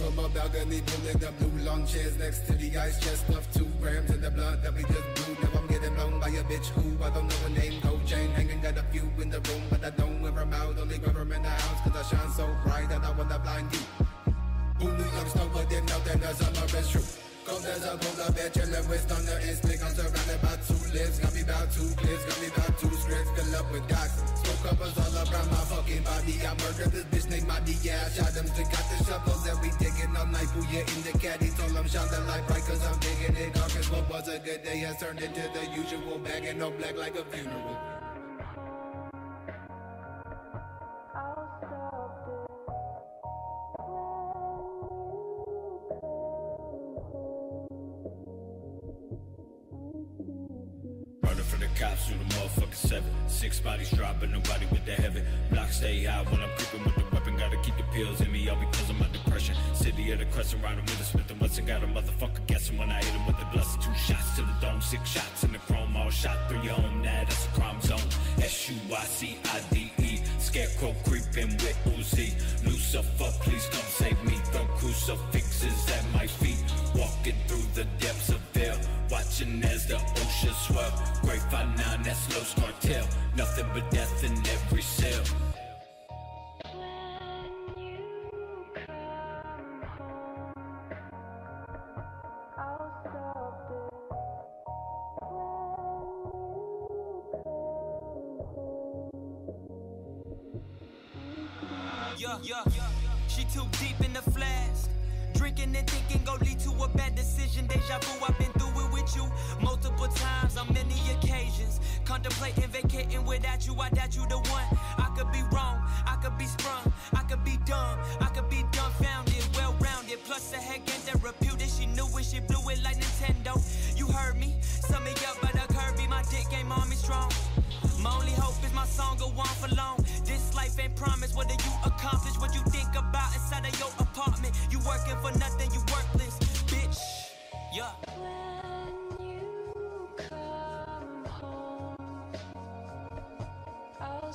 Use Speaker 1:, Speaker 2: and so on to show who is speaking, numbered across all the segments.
Speaker 1: From a balcony, pulling the blue lawn chairs next to the ice chest of two grams in the blood that we just blew. Now I'm getting blown by a bitch who I don't know her name. Gold chain hanging, got a few in the room, but I don't wear them out. Only wear them in the house, cause I shine so bright that I wanna blind you. Young snow, but didn't know that the summer is true. Cold as a polar bear, chillin' with thunder and stick. I'm surrounded by two lips, got me about two clips, got me about two scripts, fill up with dots. Fucking body. I murdered this bitch named Maddie, yeah. I shot him, still got the shovels and we digging all night. Booyah in the caddy, told him shine the light bright, cause I'm digging it. As what was a good day has turned into the usual bag and no black like a funeral.
Speaker 2: The cops through the motherfucking seven. Six bodies dropping, nobody with the heaven. Block stay high when I'm creeping with the weapon. Gotta keep the pills in me, all because of my depression. City of the crescent, riding with a Smith and Wesson. Got a motherfucker guessing when I hit him with the blessing. Two shots to the dome, six shots in the chrome. All shot through your home, now that's a crime zone. S U I C I D E. Scarecrow creeping with Uzi. Lucifer, please come save me. Throw crucifixes at my feet. Walking through the depths of hell. Watching as the ocean swell. Grey five nine, that's Los Cartel. Nothing but death in every cell.
Speaker 3: Yeah, yeah, she too deep in the flask. Drinking and thinking gon' lead to a bad decision. Deja vu, I've been through it with you multiple times on many occasions. Contemplating vacating without you, I doubt you the one. I could be wrong, I could be sprung, I could be dumb, I could be dumbfounded, well rounded. Plus, the head game reputed, she knew it, she blew it like Nintendo. You heard me, sum me up, but a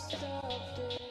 Speaker 4: stop this.